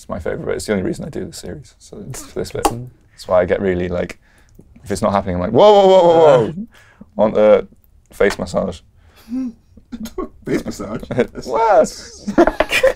It's my favorite bit. It's the only reason I do this series. So it's mm. this bit. That's why I get really like, if it's not happening, I'm like, whoa, whoa, whoa, whoa, whoa. Want a uh, face massage? Face massage. What?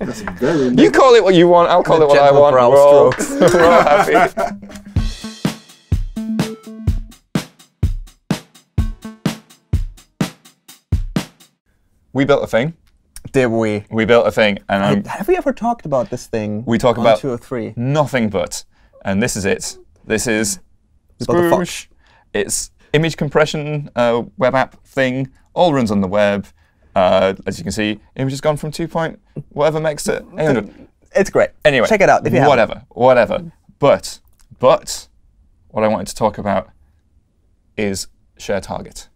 That's very. You call it what you want. I'll call it what I want. brow We're all, strokes. we're all happy. we built a thing. Did we? We built a thing, and I'm Have we ever talked about this thing? We talk about- two or three. nothing but. And this is it. This is What the fuck? Squoosh. It's image compression uh, web app thing. All runs on the web. Uh, as you can see, image has gone from 2 point whatever makes it 800. It's great. Anyway, check it out if you haven't. whatever, whatever. But, but, what I wanted to talk about is share target.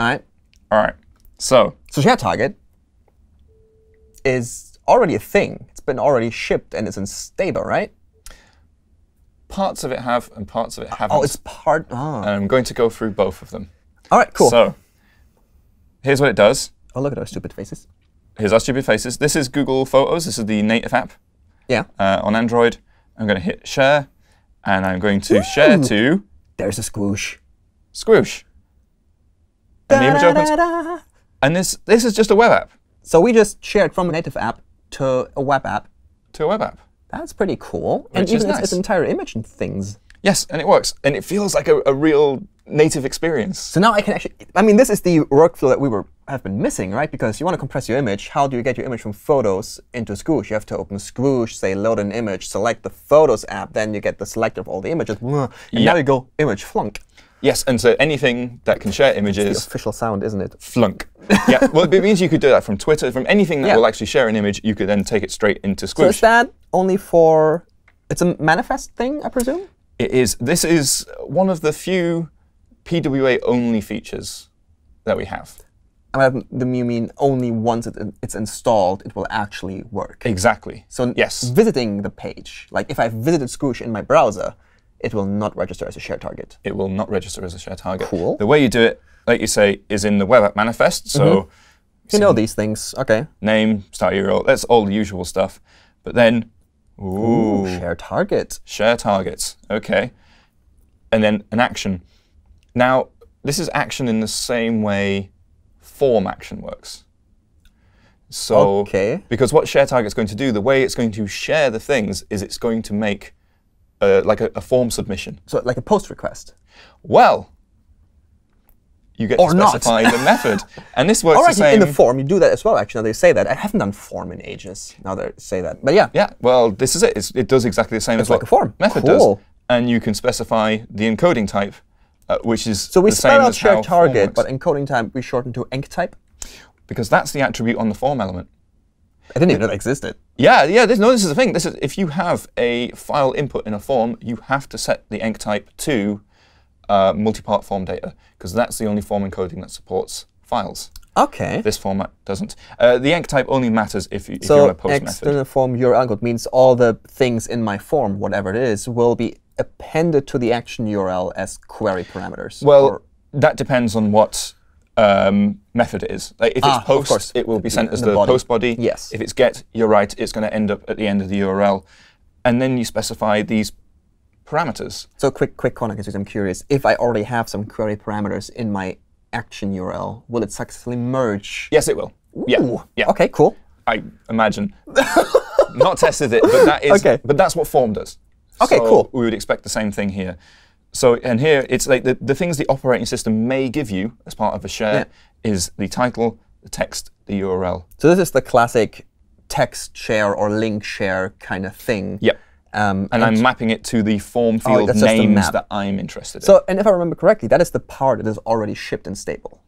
All right. All right. So So share target is already a thing. It's been already shipped and it's in stable, right? parts of it have, and parts of it haven't. Oh, it's part. Oh. and I'm going to go through both of them. All right. Cool. So, here's what it does. oh, look at our stupid faces. Here's our stupid faces. This is Google Photos. This is the native app Yeah. uh, on Android. I'm going to hit share, and I'm going to share to There's a squoosh. Squoosh. And the image opens. And this this is just a web app So we just shared from a native app to a web app. to a web app. That's pretty cool. and Which is even its, nice. its entire image and things. Yes, and it works, and it feels like a, a real native experience. So now I can actually, I mean, this is the workflow that we were have been missing, right? Because you want to compress your image. How do you get your image from Photos into Squoosh? You have to open Squoosh, say load an image, select the Photos app, then you get the selector of all the images. And Yeah. now you go image flunk. Yes, and so anything that can share The images, official sound, isn't it? flunk. yeah, well, it means you could do that from Twitter, from anything that Yeah. will actually share an image. You could then take it straight into Squoosh. So is that only for, it's a manifest thing, I presume? It is. This is one of the few PWA only features that we have. I mean, the you mean only once it, it's installed, it will actually work. Exactly. So yes. visiting the page, like if I visited Squoosh in my browser, it will not register as a share target. it will not register as a share target. Cool. The way you do it, like you say, is in the web app manifest. So mm-hmm. You know these things, okay? name, start URL, that's all the usual stuff. But then, ooh, Share target. share targets. Okay. And then an action. Now, this is action in the same way form action works. So, Okay. because what share target's going to do, the way it's going to share the things is it's going to make uh, like a, a form submission. So like a post request. Well, you get Or to not. specify the method, and this works All right, the same. in the form, you do that as well, actually. Now they say that. I haven't done form in ages, now they say that. But yeah, yeah, well, this is it. It's, it does exactly the same as like what a form. method Cool. does, and you can specify the encoding type, uh, which is so we the spell same out as share how form target, but encoding type we shorten to enc type. because that's the attribute on the form element. I didn't even know that existed. Yeah, yeah. This, no, this is the thing. This is if you have a file input in a form, you have to set the enc type to uh, multi-part form data because that's the only form encoding that supports files. Okay. This format doesn't. Uh, the enc type only matters if, you, if you're So a post method. external form URL code means all the things in my form, whatever it is, will be appended to the action URL as query parameters. Well, that depends on what um, method it is. Like if Ah, it's post, it will be sent as the body. post body. Yes. If it's get, you're right. It's going to end up at the end of the URL, and then you specify these parameters. So quick, quick corner, because I'm curious. If I already have some query parameters in my action URL, will it successfully merge? Yes, it will. Yeah. Ooh, Yeah. Okay, cool. I imagine. Not tested it, but that is. Okay. But that's what form does. Okay, So cool. We would expect the same thing here. So, and here it's like the, the things the operating system may give you as part of a share is the title, the text, the URL. So this is the classic text share or link share kind of thing. Yep. Um, And I'm mapping it to the form field Oh, just a names that I'm interested in. so, and if I remember correctly, that is the part that is already shipped and stable.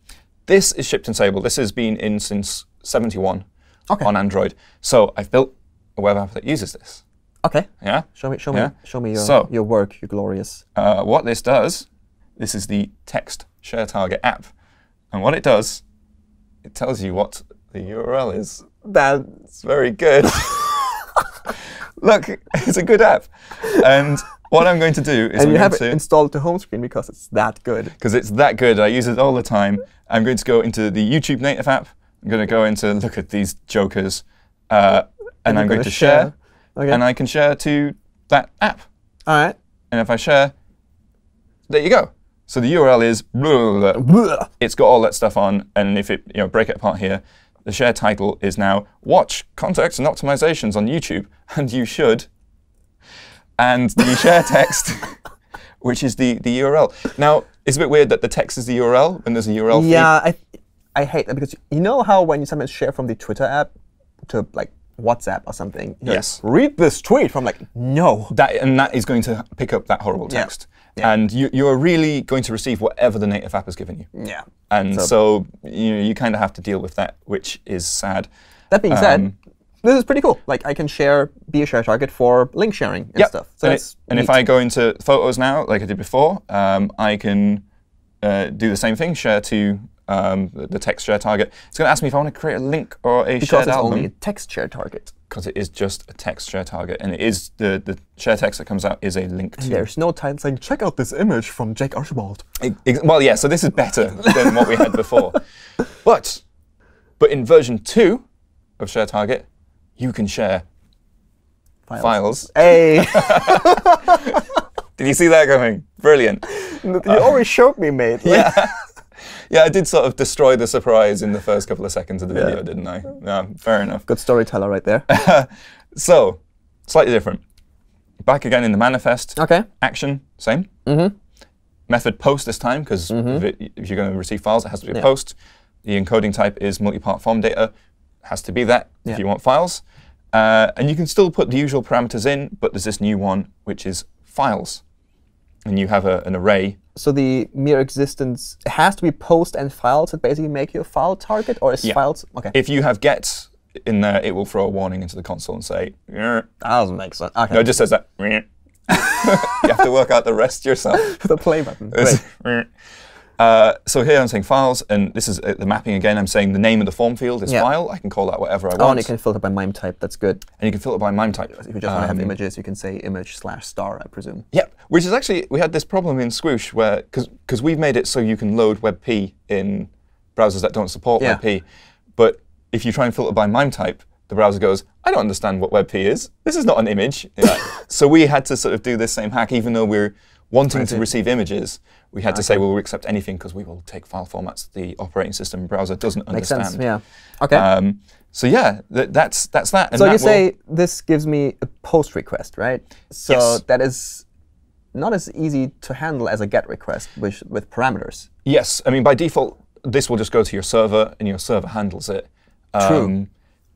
this is shipped in stable. This has been in since 71 Okay. on Android. So I've built a web app that uses this. Okay. Yeah. Show me, show me, show me your, So- your work, you glorious. Uh, what this does, this is the text share target app. And what it does, it tells you what the URL is. That's very good. Look, it's a good app. And what I'm going to do is And I'm you have going it to, installed to home screen because it's that good. because it's that good, I use it all the time. I'm going to go into the YouTube native app. I'm going to go into look at these jokers. Uh, and, I'm going to share. share. Okay. and I can share to that app. All right. And if I share, there you go. So the URL is blah, blah, blah, blah. It's got all that stuff on, and if it you know break it apart here, the share title is now watch context and optimizations on YouTube, and you should. And the share text, which is the the URL. Now it's a bit weird that the text is the URL when there's a URL. feed. Yeah, I I hate that because you know how when you sometimes share from the Twitter app to like WhatsApp or something. you're Yes. Read this tweet from like no. That and that is going to pick up that horrible text, Yeah. and you you are really going to receive whatever the native app has given you. Yeah. And So- so, you know, you kind of have to deal with that, which is sad. That being said, Um, this is pretty cool. Like I can share, be a share target for link sharing and Yep. stuff. So and it- and if. I go into photos now, like I did before, um, I can uh, do the same thing, share to um, the text share target. It's going to ask me if I want to create a link or a because shared it's album. only a text share target. because it is just a text share target, and it is the, the share text that comes out is a link to. There's no time saying check out this image from Jake Archibald. Ex- Well, yeah. So this is better than what we had before, but but in version two of share target, you can share files. files. Hey, Did you see that going? Brilliant. you already showed me, mate. Like, Yeah. Yeah, I did sort of destroy the surprise in the first couple of seconds of the video, didn't I? Yeah, fair enough. Good storyteller right there. So, slightly different. Back again in the manifest. okay. Action, same. Mm-hmm. Method post this time, because if, it- if you're going to receive files, it has to be a. Yeah. post. The encoding type is multi-part form data. Has to be that Yeah. if you want files. Uh, and you can still put the usual parameters in, but there's this new one, which is files. And you have a, an array So the mere existence has to be post and files that basically make you a file target, or is Yeah. files? Okay. If you have get in there, it will throw a warning into the console and say, that doesn't make sense. Okay. no, it just says that. You have to work out the rest yourself. the play button. Uh, so here I'm saying files, and this is uh, the mapping again. I'm saying the name of the form field is Yeah. file. I can call that whatever I Oh, want. and you can filter by MIME type. That's good. and you can filter by MIME type. If you just want to have Um, images, you can say image slash star, I presume. Yeah, which is actually, we had this problem in Squoosh where, because because we've made it so you can load WebP in browsers that don't support Yeah. WebP, but if you try and filter by MIME type, the browser goes, I don't understand what WebP is. This is not an image. So we had to sort of do this same hack, even though we're wanting to receive images, we had to say, well, we'll accept anything because we will take file formats the operating system browser doesn't Makes understand. sense. Yeah. Okay. Um, so yeah, th- that's that's that. And so that you say this gives me a post request, right? So Yes. that is not as easy to handle as a get request with, with parameters. Yes, I mean by default, this will just go to your server, and your server handles it. True.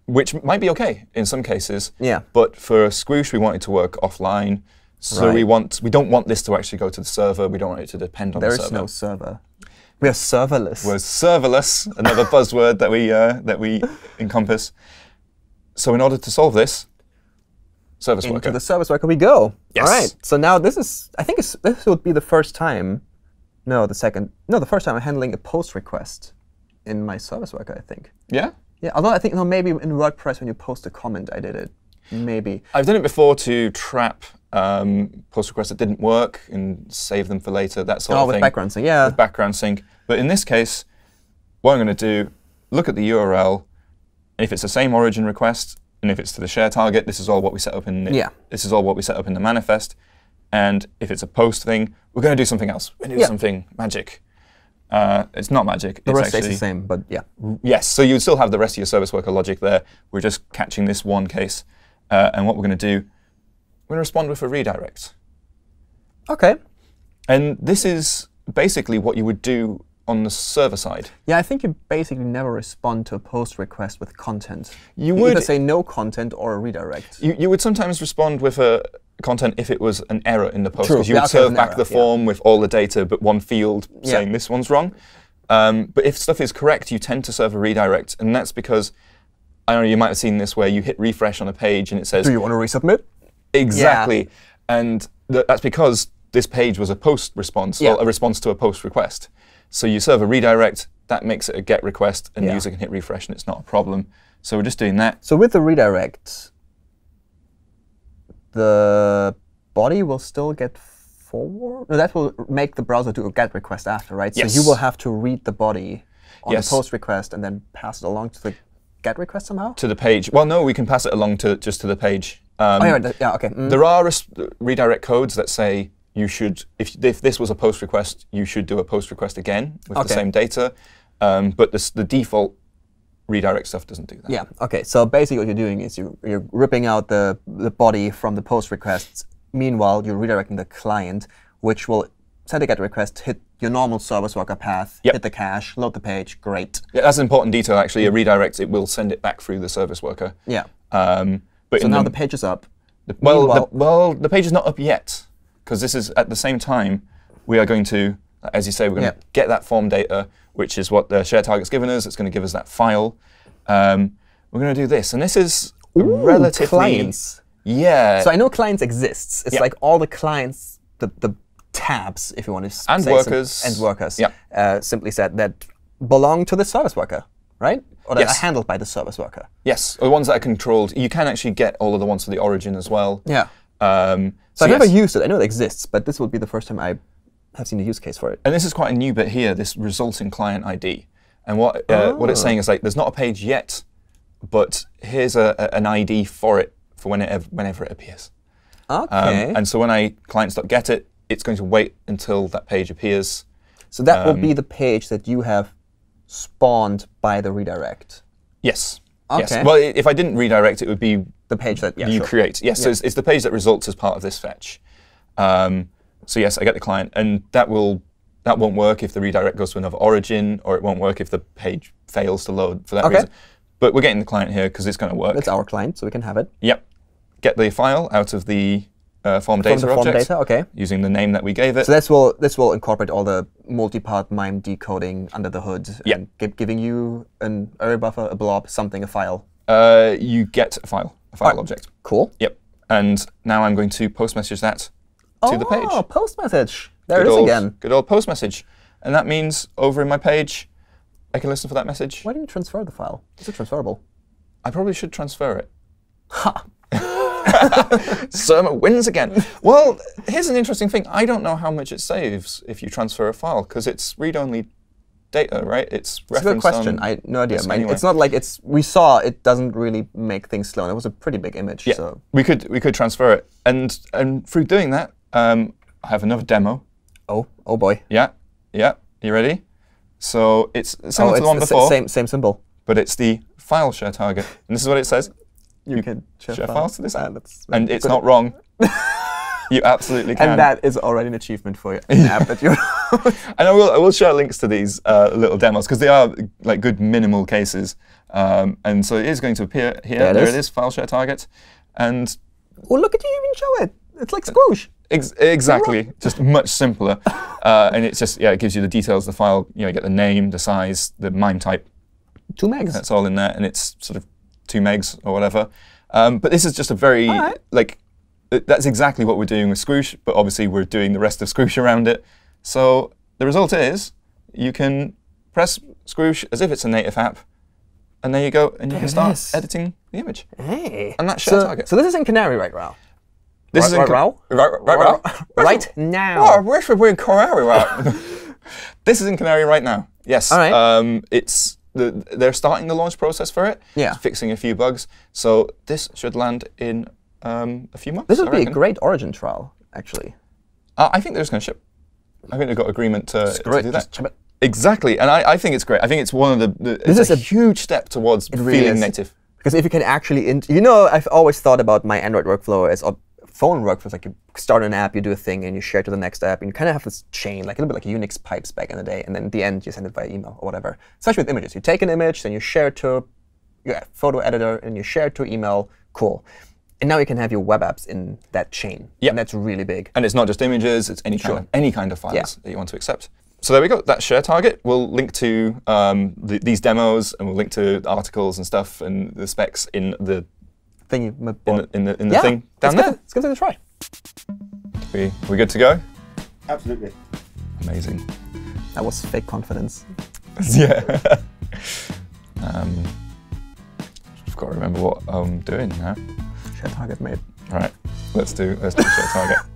Which might be okay in some cases. Yeah. But for Squoosh, we want it to work offline. So we want we don't want this to actually go to the server. We don't want it to depend on There the is server. no server. We are serverless. We're serverless, another buzzword that we uh, that we encompass. So in order to solve this, service Into worker. the service worker we go. Yes. All right. So now this is, I think it's, this would be the first time, no, the second, no, the first time I'm handling a post request in my service worker, I think. yeah. Yeah, although I think, no, maybe in WordPress when you post a comment, I did it. Maybe. I've done it before to trap um, post requests that didn't work and save them for later. That sort Oh, of with thing. background sync, yeah. With background sync. But in this case, what I'm going to do, look at the URL, if it's the same origin request, and if it's to the share target, this is all what we set up in. The, Yeah. This is all what we set up in the manifest. And if it's a post thing, we're going to do something else. We're going to do Yeah. something magic. Uh, it's not magic. The it's rest stays the same, but yeah. Yes, so you would still have the rest of your service worker logic there. We're just catching this one case. Uh, and what we're going to do, going to respond with a redirect. Okay. And this is basically what you would do on the server side. Yeah, I think you basically never respond to a post request with content. You either would- say no content or a redirect. You, you would sometimes respond with a content if it was an error in the post, because you Yeah, would okay, serve back error, the yeah. form with all the data, but one field Yeah. saying this one's wrong. Um, but if stuff is correct, you tend to serve a redirect, and that's because I don't know. You might have seen this where you hit refresh on a page and it says Do you want to resubmit? Exactly. And th- that's because this page was a post response, Yeah. a response to a post request. So you serve a redirect, that makes it a get request, and the user can hit refresh and it's not a problem. So we're just doing that. So with the redirect, the body will still get forward. No, that will make the browser do a GET request after, right? Yes. So you will have to read the body on Yes. the post request and then pass it along to the GET request somehow. To the page. Well, no, we can pass it along to just to the page Um, oh, yeah, yeah, okay. mm. There are redirect codes that say you should, if, if this was a post request, you should do a post request again with the same data. Um, but this, the default redirect stuff doesn't do that. Yeah. Okay. So basically, what you're doing is you're, you're ripping out the the body from the post requests. Meanwhile, you're redirecting the client, which will send a get request, hit your normal service worker path, Yep. hit the cache, load the page. Great. Yeah, that's an important detail, actually. A redirect, it will send it back through the service worker. Yeah. Um, but So now the, the page is up. well, the, well, the page is not up yet because this is at the same time we are going to, as you say, we're going to Yeah. get that form data, which is what the share target's given us. It's going to give us that file. Um, we're going to do this, and this is relatively clients. Yeah, So I know clients exists. It's Yeah. like all the clients, the, the tabs, if you want to And say some- workers. and workers. Yeah. Uh, simply said that belong to the service worker, right? Or that Yes. are handled by the service worker. yes, the ones that are controlled. You can actually get all of the ones for the origin as well. Yeah. Um, So, so I've never used it. I know it exists, but this will be the first time I have seen a use case for it. And this is quite a new bit here, this resulting client ID. And what uh, what it's saying is like, there's not a page yet, but here's a, a- an ID for it for when it, whenever it appears. Um, Okay. and so when I clients.get it, it's going to wait until that page appears. so that will um, be the page that you have spawned by the redirect. Yes. Okay. Yes. Well, if I didn't redirect, it would be The page that yeah, you sure. create. Yes, so it's, it's the page that results as part of this fetch. Um, so yes, I get the client, and that will that won't work if the redirect goes to another origin, or it won't work if the page fails to load for that Okay. reason. But we're getting the client here because it's going to work. It's our client, so we can have it Yep. Get the file out of the uh, form from data the form object data. Okay. using the name that we gave it. So this will this will incorporate all the multi-part MIME decoding under the hood, Yeah. and gi- giving you an array buffer, a blob, something, a file. uh, you get a file, a file object. Cool. Yep. And now I'm going to post message that to the page. Oh, post message. There good it is old, again. Good old post message. And that means over in my page, I can listen for that message. Why didn't you transfer the file? Is it transferable? I probably should transfer it. Surma wins again. Well, here's an interesting thing. I don't know how much it saves if you transfer a file because it's read-only data, right? It's It's a good question. I no idea. My- anyway. It's not like it's. We saw it doesn't really make things slow. And it was a pretty big image. Yeah, So we could we could transfer it, and and through doing that, um, I have another demo. oh oh boy. Yeah, yeah. You ready? So it's similar oh, to the one it's the before, same same symbol. but it's the file share target, and this is what it says. You, can share, share files to this app. and it's not wrong. you absolutely can. And that is already an achievement for you. An app that you. And I will, I will share links to these uh, little demos because they are like good minimal cases. Um, and so it is going to appear here. There it there is. it is, file share target. And oh look at you even show it. It's like squoosh. ex- exactly, just much simpler. Uh, and it's just, yeah, it gives you the details the file. You know, you get the name, the size, the MIME type. Two megs. That's all in there. And it's sort of two megs or whatever. Um, but this is just a very, Alright. like, th- that's exactly what we're doing with Squoosh, but obviously we're doing the rest of Squoosh around it. So the result is you can press Squoosh as if it's a native app, and there you go, and you can start is. editing the image. Hey. And that's so, target. So this is in Canary right now. This Right- is in right now? Right, right, right, right. Right Oh, now. where's we're in Canary right? this is in Canary right now. Yes. All right. Um, it's the, they're starting the launch process for it. Yeah. Fixing a few bugs. So this should land in um, a few months. This would be a great origin trial, actually. Uh, I think they're just going to ship. I think they've got agreement to, to do that. it. Exactly, and I, I think it's great. I think it's one of the. the This is a, a- huge step towards really feeling is. native. Because if you can actually, you know, I've always thought about my Android workflow as a phone workflow. Like you start an app, you do a thing, and you share it to the next app, and you kind of have this chain, like a little bit like Unix pipes back in the day. And then at the end, you send it via email or whatever. Especially with images, you take an image, then you share it to your photo editor, and you share it to email. Cool. And now you can have your web apps in that chain. Yep. And that's really big. And it's not just images; it's any kind of any kind of files Yeah. that you want to accept. So there we go. That share target. We'll link to um, the, these demos, and we'll link to articles and stuff and the specs in the Thingy. in the, in the, in the yeah. thing down let's there. Give let's give it a try. We we good to go? Absolutely. Amazing. That was fake confidence. yeah. um, I've got to remember what I'm doing now. Share target made. All right, let's do let's do share target.